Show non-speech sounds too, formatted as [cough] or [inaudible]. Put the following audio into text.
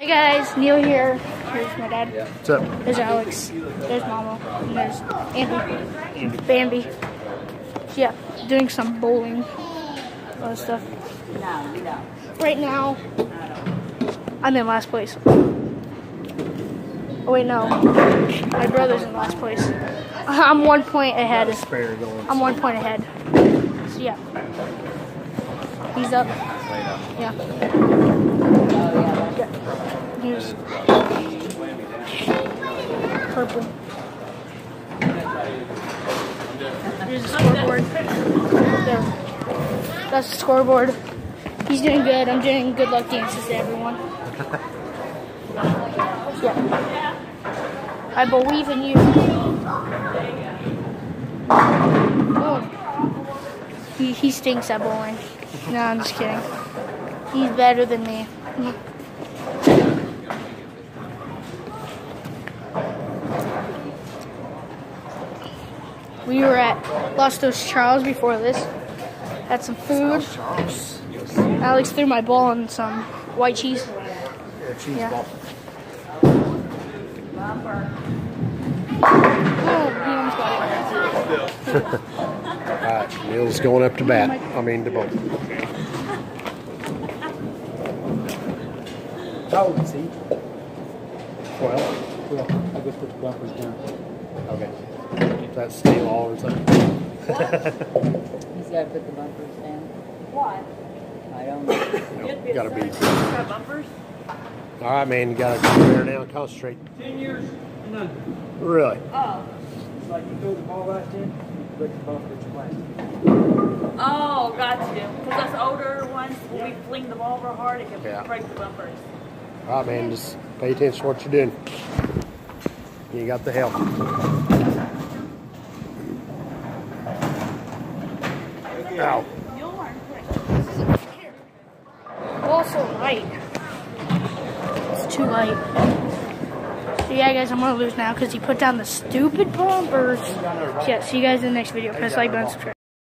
Hey guys, Neil here. Here's my dad. What's up? There's Alex. There's Mama. And there's Andy. Bambi. Yeah, doing some bowling. Other stuff. Right now, I'm in last place. Oh wait, no. My brother's in last place. Uh, I'm one point ahead. I'm one point ahead. So yeah. He's up. Yeah. Here's purple. Here's the scoreboard. There. That's the scoreboard. He's doing good. I'm doing good luck dances to everyone. Yeah. I believe in you. Oh. He, he stinks at bowling. No, I'm just kidding. He's better than me. We were at Los Dos Charles before this. Had some food. Alex threw my ball on some white cheese. Yeah, cheese Yeah. ball. Oh, he almost got it. [laughs] Neil's going up to bat. I mean, to both. How old is he? 12? 12. I just put the bumpers down. Okay. If that steel all or something. [laughs] He's got to put the bumpers down. Why? I don't know. Nope, gotta be. Got bumpers? All right, man, gotta bear down and concentrate. Ten years? and None. Really? Oh. It's like you throw the ball last 10. Oh, got you. Because those older ones, when we fling the ball real hard, it can yeah. break the bumpers. All right, man, just pay attention to what you're doing. You got the help. Ow. You'll Also light. It's too light. So yeah, guys, I'm gonna lose now because he put down the stupid bumpers. So yeah, see you guys in the next video. Press like button, subscribe.